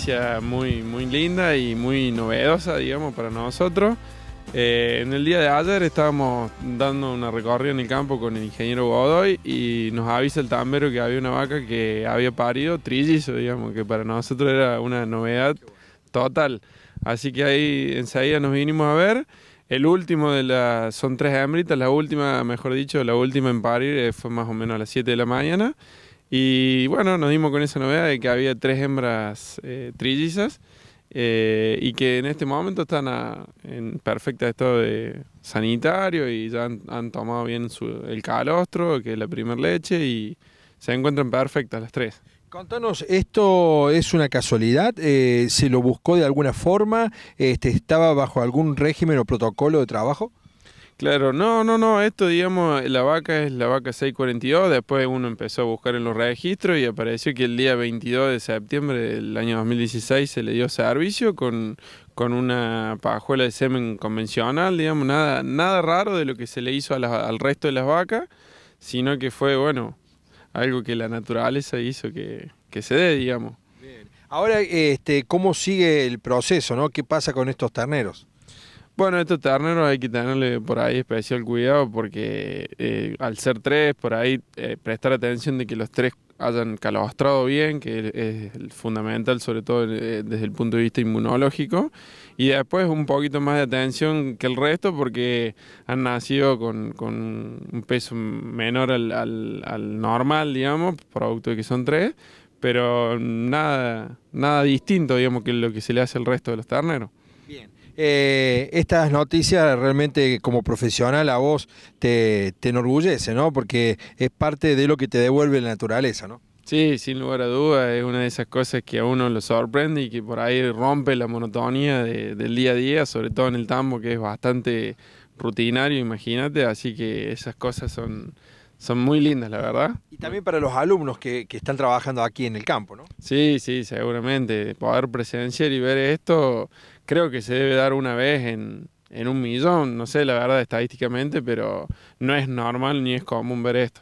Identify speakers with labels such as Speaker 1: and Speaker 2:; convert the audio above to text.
Speaker 1: noticia muy, muy linda y muy novedosa, digamos, para nosotros. Eh, en el día de ayer estábamos dando una recorrida en el campo con el ingeniero Godoy y nos avisa el tambero que había una vaca que había parido trillizo, digamos, que para nosotros era una novedad total. Así que ahí enseguida nos vinimos a ver. El último de las, son tres hembritas, la última, mejor dicho, la última en parir eh, fue más o menos a las 7 de la mañana. Y bueno, nos dimos con esa novedad de que había tres hembras eh, trillizas eh, y que en este momento están en perfecto estado de sanitario y ya han, tomado bien el calostro, que es la primer leche, y se encuentran perfectas las tres.
Speaker 2: Contanos, ¿esto es una casualidad? Eh, ¿Se lo buscó de alguna forma? Este, ¿Estaba bajo algún régimen o protocolo de trabajo?
Speaker 1: Claro, no, no, no, esto digamos, la vaca es la vaca 642, después uno empezó a buscar en los registros y apareció que el día 22 de septiembre del año 2016 se le dio servicio con, con una pajuela de semen convencional, digamos, nada, nada raro de lo que se le hizo al resto de las vacas, sino que fue, bueno, algo que la naturaleza hizo que, que se dé, digamos.
Speaker 2: Ahora, este, ¿cómo sigue el proceso, no? ¿Qué pasa con estos terneros?
Speaker 1: Bueno, estos terneros hay que tenerle por ahí especial cuidado porque eh, al ser tres, por ahí eh, prestar atención de que los tres hayan calostrado bien, que es fundamental sobre todo eh, desde el punto de vista inmunológico, y después un poquito más de atención que el resto porque han nacido con, un peso menor al, al normal, digamos, producto de que son tres, pero nada, nada distinto, digamos, que lo que se le hace al resto de los terneros.
Speaker 2: Bien. Eh, estas noticias realmente como profesional a vos te, te enorgullece, ¿no? Porque es parte de lo que te devuelve la naturaleza, ¿no?
Speaker 1: Sí, sin lugar a dudas, es una de esas cosas que a uno lo sorprende y que por ahí rompe la monotonía del día a día, sobre todo en el tambo que es bastante rutinario, imagínate, así que esas cosas son, son muy lindas, la verdad.
Speaker 2: Y también para los alumnos que, que, están trabajando aquí en el campo, ¿no?
Speaker 1: Sí, sí, seguramente. Poder presenciar y ver esto, creo que se debe dar una vez en, en un millón, no sé la verdad estadísticamente, pero no es normal ni es común ver esto.